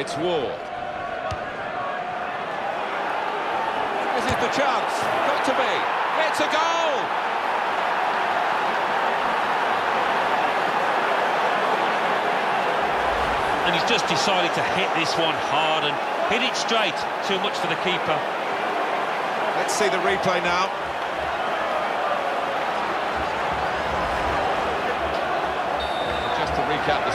It's Ward. This is the chance. Got to be. It's a goal! And he's just decided to hit this one hard and hit it straight. Too much for the keeper. Let's see the replay now. Just to recap